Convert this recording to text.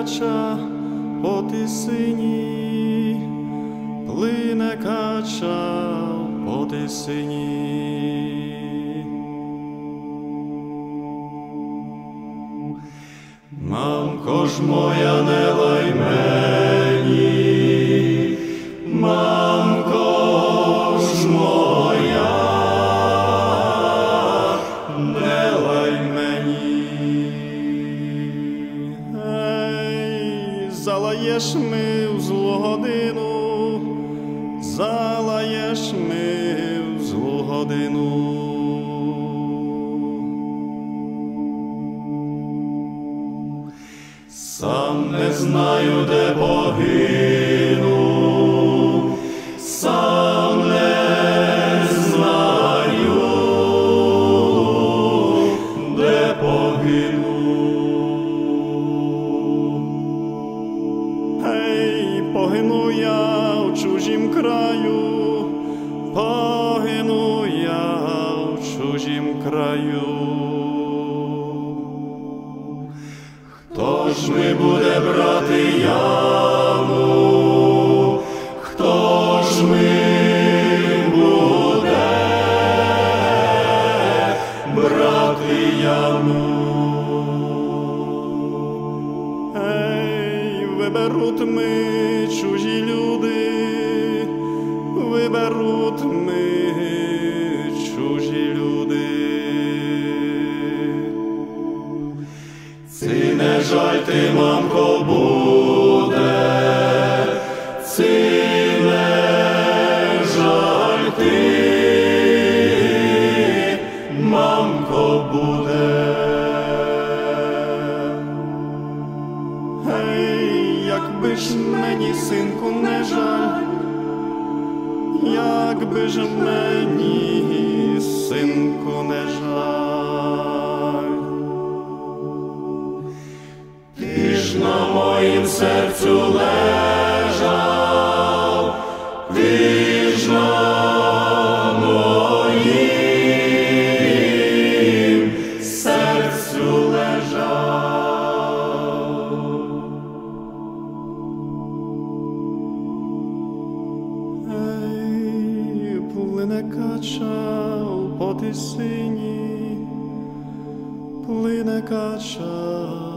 кача по тисині, плине кача по тисині. Мамко ж моя не лай залаєш ми в злу годину, залаєш ми в злу годину. Сам не знаю, де погину, погину я в чужім краю, погину я в чужім краю. Хто ж ми буде брати яму? Хто ж ми буде брати Жаль ти, мамко, буде, ці не жаль ти, мамко, буде. Гей, якби ж мені, синку, не жаль, якби ж мені, синку, не жаль. Ж на моїм серцю лежав, ти ж на моїм серцю лежав. Ей, плине кача по тисині, плине кача.